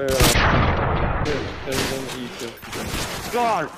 Yeah. Good. God.